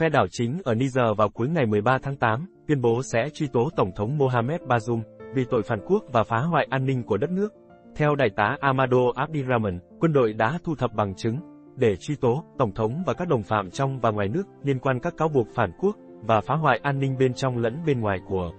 Phe đảo chính ở Niger vào cuối ngày 13 tháng 8 tuyên bố sẽ truy tố Tổng thống Mohamed Bazoum vì tội phản quốc và phá hoại an ninh của đất nước. Theo đại tá Amado Abdirahman, quân đội đã thu thập bằng chứng để truy tố Tổng thống và các đồng phạm trong và ngoài nước liên quan các cáo buộc phản quốc và phá hoại an ninh bên trong lẫn bên ngoài của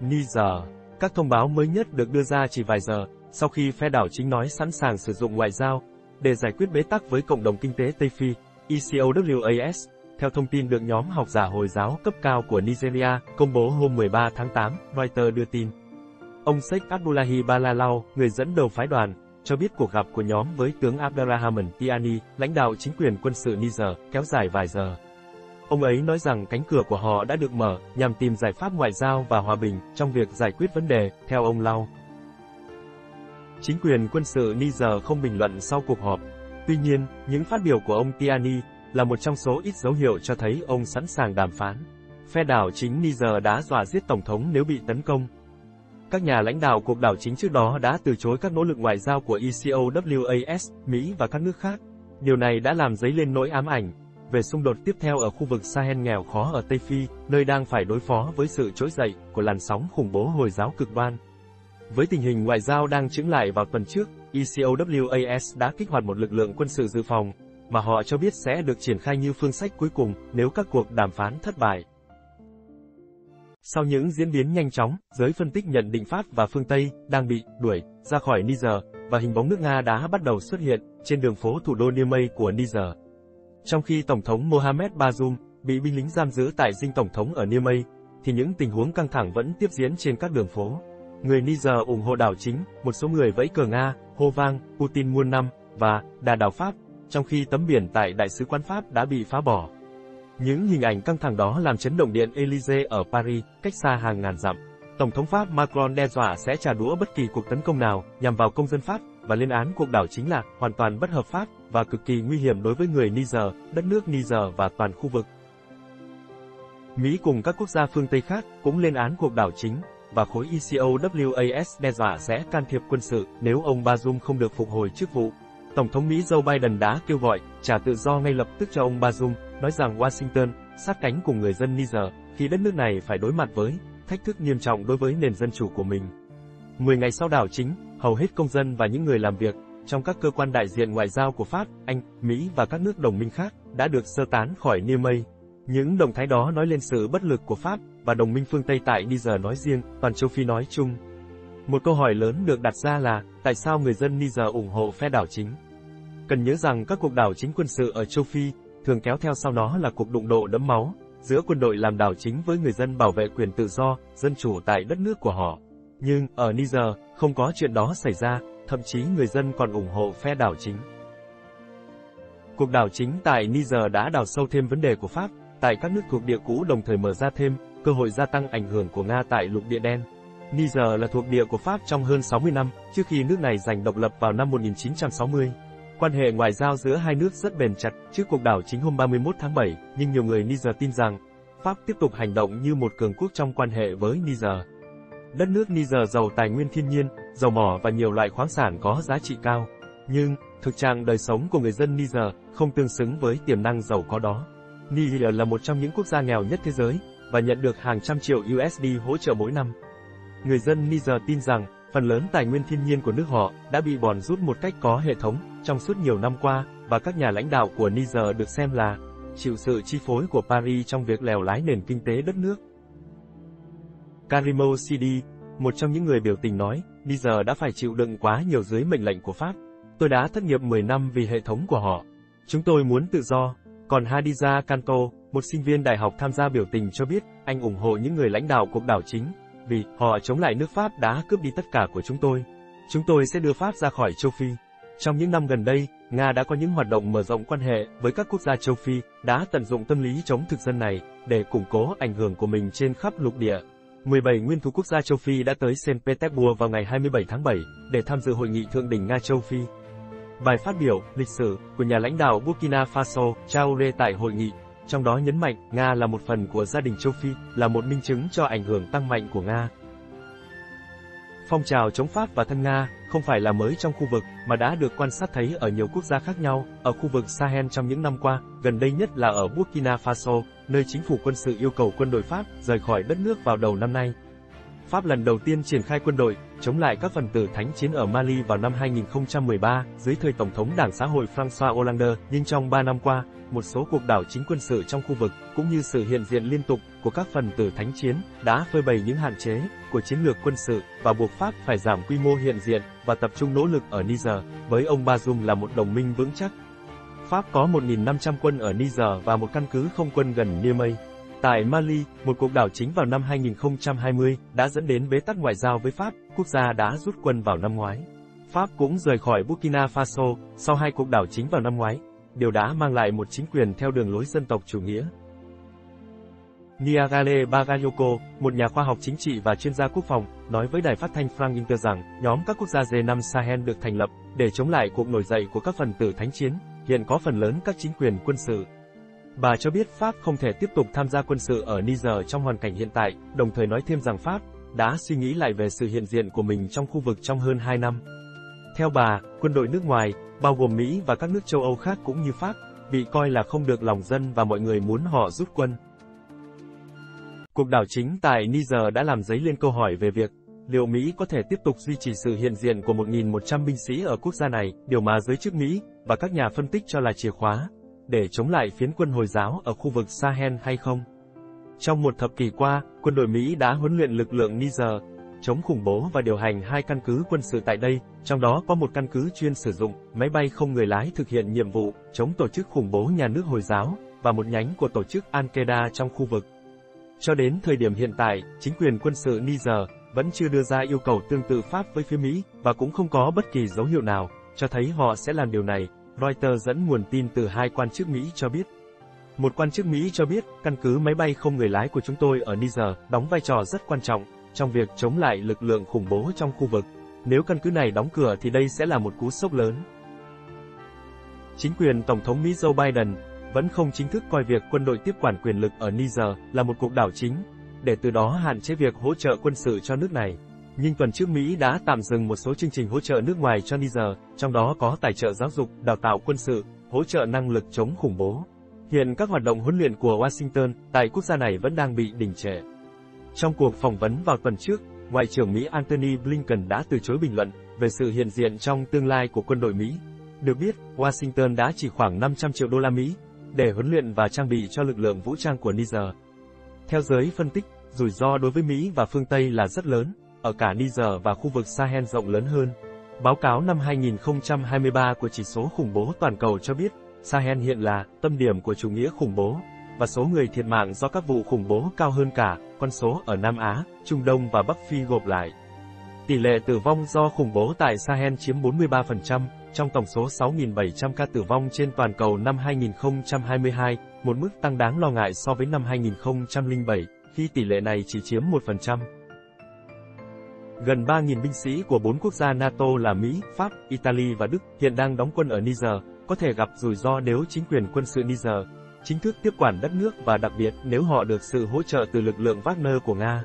Niger. Các thông báo mới nhất được đưa ra chỉ vài giờ sau khi phe đảo chính nói sẵn sàng sử dụng ngoại giao để giải quyết bế tắc với cộng đồng kinh tế Tây Phi, ECOWAS, theo thông tin được nhóm học giả Hồi giáo cấp cao của Nigeria công bố hôm 13 tháng 8, Reuters đưa tin. Ông Sheikh Abdullahi Balalau, người dẫn đầu phái đoàn, cho biết cuộc gặp của nhóm với tướng Abdurrahman Tiani, lãnh đạo chính quyền quân sự Niger, kéo dài vài giờ. Ông ấy nói rằng cánh cửa của họ đã được mở nhằm tìm giải pháp ngoại giao và hòa bình trong việc giải quyết vấn đề, theo ông Lau. Chính quyền quân sự Niger không bình luận sau cuộc họp. Tuy nhiên, những phát biểu của ông Tiani là một trong số ít dấu hiệu cho thấy ông sẵn sàng đàm phán. Phe đảo chính Niger đã dọa giết tổng thống nếu bị tấn công. Các nhà lãnh đạo cuộc đảo chính trước đó đã từ chối các nỗ lực ngoại giao của ECOWAS, Mỹ và các nước khác. Điều này đã làm dấy lên nỗi ám ảnh về xung đột tiếp theo ở khu vực Sahel nghèo khó ở Tây Phi, nơi đang phải đối phó với sự trỗi dậy của làn sóng khủng bố Hồi giáo cực đoan. Với tình hình ngoại giao đang chững lại vào tuần trước, ECOWAS đã kích hoạt một lực lượng quân sự dự phòng, mà họ cho biết sẽ được triển khai như phương sách cuối cùng nếu các cuộc đàm phán thất bại. Sau những diễn biến nhanh chóng, giới phân tích nhận định Pháp và phương Tây đang bị đuổi ra khỏi Niger, và hình bóng nước Nga đã bắt đầu xuất hiện trên đường phố thủ đô Niamey của Niger. Trong khi Tổng thống Mohamed Bazoum bị binh lính giam giữ tại dinh Tổng thống ở Niamey, thì những tình huống căng thẳng vẫn tiếp diễn trên các đường phố. Người Niger ủng hộ đảo chính, một số người vẫy cờ Nga, hô vang, Putin muôn năm, và đà đảo Pháp, trong khi tấm biển tại Đại sứ quán Pháp đã bị phá bỏ. Những hình ảnh căng thẳng đó làm chấn động điện Élysée ở Paris, cách xa hàng ngàn dặm. Tổng thống Pháp Macron đe dọa sẽ trả đũa bất kỳ cuộc tấn công nào nhằm vào công dân Pháp và lên án cuộc đảo chính là hoàn toàn bất hợp pháp và cực kỳ nguy hiểm đối với người Niger, đất nước Niger và toàn khu vực. Mỹ cùng các quốc gia phương Tây khác cũng lên án cuộc đảo chính và khối ECOWAS đe dọa sẽ can thiệp quân sự nếu ông Bazoum không được phục hồi chức vụ. Tổng thống Mỹ Joe Biden đã kêu gọi trả tự do ngay lập tức cho ông Bazoum, nói rằng Washington sát cánh cùng người dân Niger khi đất nước này phải đối mặt với thách thức nghiêm trọng đối với nền dân chủ của mình. Mười ngày sau đảo chính, hầu hết công dân và những người làm việc trong các cơ quan đại diện ngoại giao của Pháp, Anh, Mỹ và các nước đồng minh khác đã được sơ tán khỏi Niamey. Những động thái đó nói lên sự bất lực của Pháp và đồng minh phương Tây tại Niger nói riêng, toàn châu Phi nói chung. Một câu hỏi lớn được đặt ra là, tại sao người dân Niger ủng hộ phe đảo chính? Cần nhớ rằng các cuộc đảo chính quân sự ở châu Phi, thường kéo theo sau đó là cuộc đụng độ đẫm máu, giữa quân đội làm đảo chính với người dân bảo vệ quyền tự do, dân chủ tại đất nước của họ. Nhưng, ở Niger, không có chuyện đó xảy ra, thậm chí người dân còn ủng hộ phe đảo chính. Cuộc đảo chính tại Niger đã đào sâu thêm vấn đề của Pháp, tại các nước thuộc địa cũ đồng thời mở ra thêm cơ hội gia tăng ảnh hưởng của Nga tại lục địa đen. Niger là thuộc địa của Pháp trong hơn 60 năm, trước khi nước này giành độc lập vào năm 1960. Quan hệ ngoại giao giữa hai nước rất bền chặt trước cuộc đảo chính hôm 31 tháng 7, nhưng nhiều người Niger tin rằng Pháp tiếp tục hành động như một cường quốc trong quan hệ với Niger. Đất nước Niger giàu tài nguyên thiên nhiên, dầu mỏ và nhiều loại khoáng sản có giá trị cao. Nhưng, thực trạng đời sống của người dân Niger không tương xứng với tiềm năng giàu có đó. Niger là một trong những quốc gia nghèo nhất thế giới, và nhận được hàng trăm triệu USD hỗ trợ mỗi năm. Người dân Niger tin rằng, phần lớn tài nguyên thiên nhiên của nước họ đã bị bòn rút một cách có hệ thống trong suốt nhiều năm qua, và các nhà lãnh đạo của Niger được xem là chịu sự chi phối của Paris trong việc lèo lái nền kinh tế đất nước. Karimo Sidi, một trong những người biểu tình nói, Niger đã phải chịu đựng quá nhiều dưới mệnh lệnh của Pháp. Tôi đã thất nghiệp 10 năm vì hệ thống của họ. Chúng tôi muốn tự do. Còn Hadiza Kanto, một sinh viên đại học tham gia biểu tình cho biết, anh ủng hộ những người lãnh đạo cuộc đảo chính, vì họ chống lại nước Pháp đã cướp đi tất cả của chúng tôi. Chúng tôi sẽ đưa Pháp ra khỏi châu Phi. Trong những năm gần đây, Nga đã có những hoạt động mở rộng quan hệ với các quốc gia châu Phi, đã tận dụng tâm lý chống thực dân này để củng cố ảnh hưởng của mình trên khắp lục địa. 17 nguyên thủ quốc gia châu Phi đã tới Saint Petersburg vào ngày 27 tháng 7 để tham dự hội nghị thượng đỉnh Nga châu Phi. Bài phát biểu lịch sử của nhà lãnh đạo Burkina Faso, Traoré tại hội nghị, trong đó nhấn mạnh Nga là một phần của gia đình châu Phi, là một minh chứng cho ảnh hưởng tăng mạnh của Nga. Phong trào chống Pháp và thân Nga không phải là mới trong khu vực mà đã được quan sát thấy ở nhiều quốc gia khác nhau ở khu vực Sahel trong những năm qua, gần đây nhất là ở Burkina Faso, nơi chính phủ quân sự yêu cầu quân đội Pháp rời khỏi đất nước vào đầu năm nay. Pháp lần đầu tiên triển khai quân đội, chống lại các phần tử thánh chiến ở Mali vào năm 2013, dưới thời Tổng thống Đảng Xã hội François Hollande, nhưng trong 3 năm qua, một số cuộc đảo chính quân sự trong khu vực, cũng như sự hiện diện liên tục của các phần tử thánh chiến, đã phơi bày những hạn chế của chiến lược quân sự và buộc Pháp phải giảm quy mô hiện diện và tập trung nỗ lực ở Niger, với ông Bazoum là một đồng minh vững chắc. Pháp có 1.500 quân ở Niger và một căn cứ không quân gần Niamey. Tại Mali, một cuộc đảo chính vào năm 2020 đã dẫn đến bế tắc ngoại giao với Pháp, quốc gia đã rút quân vào năm ngoái. Pháp cũng rời khỏi Burkina Faso sau hai cuộc đảo chính vào năm ngoái, điều đã mang lại một chính quyền theo đường lối dân tộc chủ nghĩa. Niagale Bagayoko, một nhà khoa học chính trị và chuyên gia quốc phòng, nói với đài phát thanh Frank Inter rằng, nhóm các quốc gia G5 Sahel được thành lập để chống lại cuộc nổi dậy của các phần tử thánh chiến, hiện có phần lớn các chính quyền quân sự. Bà cho biết Pháp không thể tiếp tục tham gia quân sự ở Niger trong hoàn cảnh hiện tại, đồng thời nói thêm rằng Pháp đã suy nghĩ lại về sự hiện diện của mình trong khu vực trong hơn 2 năm. Theo bà, quân đội nước ngoài, bao gồm Mỹ và các nước châu Âu khác cũng như Pháp, bị coi là không được lòng dân và mọi người muốn họ rút quân. Cuộc đảo chính tại Niger đã làm dấy lên câu hỏi về việc liệu Mỹ có thể tiếp tục duy trì sự hiện diện của 1.100 binh sĩ ở quốc gia này, điều mà giới chức Mỹ và các nhà phân tích cho là chìa khóa để chống lại phiến quân Hồi giáo ở khu vực Sahel hay không. Trong một thập kỷ qua, quân đội Mỹ đã huấn luyện lực lượng Niger, chống khủng bố và điều hành hai căn cứ quân sự tại đây, trong đó có một căn cứ chuyên sử dụng máy bay không người lái thực hiện nhiệm vụ chống tổ chức khủng bố nhà nước Hồi giáo và một nhánh của tổ chức Al-Qaeda trong khu vực. Cho đến thời điểm hiện tại, chính quyền quân sự Niger vẫn chưa đưa ra yêu cầu tương tự Pháp với phía Mỹ và cũng không có bất kỳ dấu hiệu nào cho thấy họ sẽ làm điều này. Reuters dẫn nguồn tin từ hai quan chức Mỹ cho biết. Một quan chức Mỹ cho biết, căn cứ máy bay không người lái của chúng tôi ở Niger đóng vai trò rất quan trọng trong việc chống lại lực lượng khủng bố trong khu vực. Nếu căn cứ này đóng cửa thì đây sẽ là một cú sốc lớn. Chính quyền Tổng thống Mỹ Joe Biden vẫn không chính thức coi việc quân đội tiếp quản quyền lực ở Niger là một cuộc đảo chính, để từ đó hạn chế việc hỗ trợ quân sự cho nước này. Nhưng tuần trước Mỹ đã tạm dừng một số chương trình hỗ trợ nước ngoài cho Niger, trong đó có tài trợ giáo dục, đào tạo quân sự, hỗ trợ năng lực chống khủng bố. Hiện các hoạt động huấn luyện của Washington tại quốc gia này vẫn đang bị đình trệ. Trong cuộc phỏng vấn vào tuần trước, Ngoại trưởng Mỹ Antony Blinken đã từ chối bình luận về sự hiện diện trong tương lai của quân đội Mỹ. Được biết, Washington đã chỉ khoảng 500 triệu đô la Mỹ để huấn luyện và trang bị cho lực lượng vũ trang của Niger. Theo giới phân tích, rủi ro đối với Mỹ và phương Tây là rất lớn, ở cả Niger và khu vực Sahel rộng lớn hơn. Báo cáo năm 2023 của chỉ số khủng bố toàn cầu cho biết, Sahel hiện là tâm điểm của chủ nghĩa khủng bố, và số người thiệt mạng do các vụ khủng bố cao hơn cả con số ở Nam Á, Trung Đông và Bắc Phi gộp lại. Tỷ lệ tử vong do khủng bố tại Sahel chiếm 43%, trong tổng số 6.700 ca tử vong trên toàn cầu năm 2022, một mức tăng đáng lo ngại so với năm 2007, khi tỷ lệ này chỉ chiếm 1%. Gần 3.000 binh sĩ của bốn quốc gia NATO là Mỹ, Pháp, Italy và Đức hiện đang đóng quân ở Niger, có thể gặp rủi ro nếu chính quyền quân sự Niger chính thức tiếp quản đất nước và đặc biệt nếu họ được sự hỗ trợ từ lực lượng Wagner của Nga.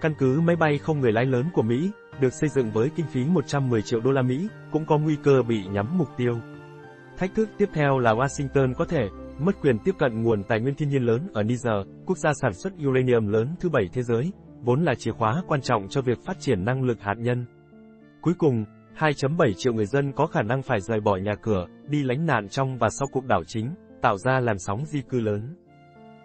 Căn cứ máy bay không người lái lớn của Mỹ, được xây dựng với kinh phí 110 triệu đô la Mỹ, cũng có nguy cơ bị nhắm mục tiêu. Thách thức tiếp theo là Washington có thể mất quyền tiếp cận nguồn tài nguyên thiên nhiên lớn ở Niger, quốc gia sản xuất uranium lớn thứ bảy thế giới, vốn là chìa khóa quan trọng cho việc phát triển năng lực hạt nhân. Cuối cùng, 2.7 triệu người dân có khả năng phải rời bỏ nhà cửa, đi lánh nạn trong và sau cuộc đảo chính, tạo ra làn sóng di cư lớn.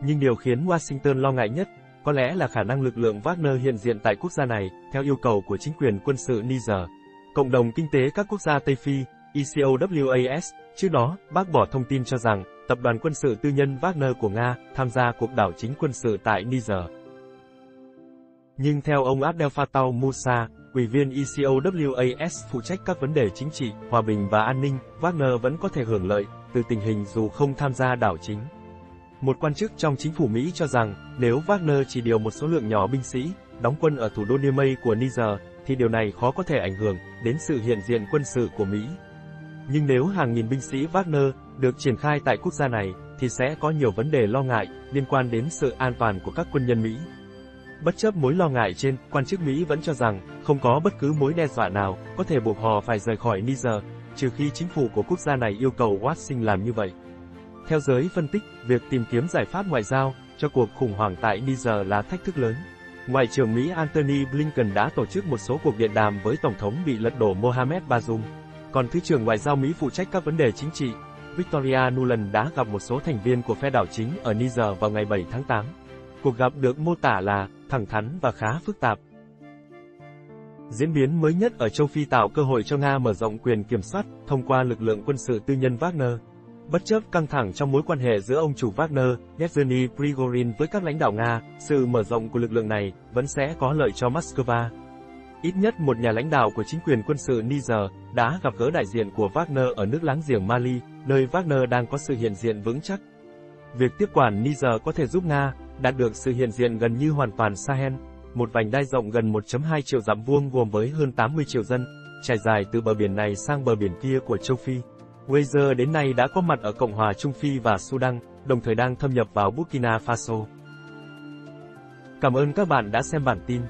Nhưng điều khiến Washington lo ngại nhất, có lẽ là khả năng lực lượng Wagner hiện diện tại quốc gia này, theo yêu cầu của chính quyền quân sự Niger. Cộng đồng kinh tế các quốc gia Tây Phi, ECOWAS, trước đó, bác bỏ thông tin cho rằng, tập đoàn quân sự tư nhân Wagner của Nga tham gia cuộc đảo chính quân sự tại Niger. Nhưng theo ông Abdel Fattah Musa, Ủy viên ECOWAS phụ trách các vấn đề chính trị, hòa bình và an ninh, Wagner vẫn có thể hưởng lợi từ tình hình dù không tham gia đảo chính. Một quan chức trong chính phủ Mỹ cho rằng, nếu Wagner chỉ điều một số lượng nhỏ binh sĩ, đóng quân ở thủ đô Niamey của Niger, thì điều này khó có thể ảnh hưởng đến sự hiện diện quân sự của Mỹ. Nhưng nếu hàng nghìn binh sĩ Wagner được triển khai tại quốc gia này, thì sẽ có nhiều vấn đề lo ngại liên quan đến sự an toàn của các quân nhân Mỹ. Bất chấp mối lo ngại trên, quan chức Mỹ vẫn cho rằng không có bất cứ mối đe dọa nào có thể buộc họ phải rời khỏi Niger, trừ khi chính phủ của quốc gia này yêu cầu Washington làm như vậy. Theo giới phân tích, việc tìm kiếm giải pháp ngoại giao cho cuộc khủng hoảng tại Niger là thách thức lớn. Ngoại trưởng Mỹ Antony Blinken đã tổ chức một số cuộc điện đàm với Tổng thống bị lật đổ Mohamed Bazoum. Còn Thứ trưởng Ngoại giao Mỹ phụ trách các vấn đề chính trị, Victoria Nuland đã gặp một số thành viên của phe đảo chính ở Niger vào ngày 7 tháng 8. Cuộc gặp được mô tả là thẳng thắn và khá phức tạp. Diễn biến mới nhất ở châu Phi tạo cơ hội cho Nga mở rộng quyền kiểm soát thông qua lực lượng quân sự tư nhân Wagner. Bất chấp căng thẳng trong mối quan hệ giữa ông chủ Wagner, Yevgeny Prigozhin với các lãnh đạo Nga, sự mở rộng của lực lượng này vẫn sẽ có lợi cho Moscow. Ít nhất một nhà lãnh đạo của chính quyền quân sự Niger đã gặp gỡ đại diện của Wagner ở nước láng giềng Mali, nơi Wagner đang có sự hiện diện vững chắc. Việc tiếp quản Niger có thể giúp Nga đạt được sự hiện diện gần như hoàn toàn Sahel, một vành đai rộng gần 1.2 triệu dặm vuông gồm với hơn 80 triệu dân, trải dài từ bờ biển này sang bờ biển kia của châu Phi. Wazer đến nay đã có mặt ở Cộng hòa Trung Phi và Sudan, đồng thời đang thâm nhập vào Burkina Faso. Cảm ơn các bạn đã xem bản tin.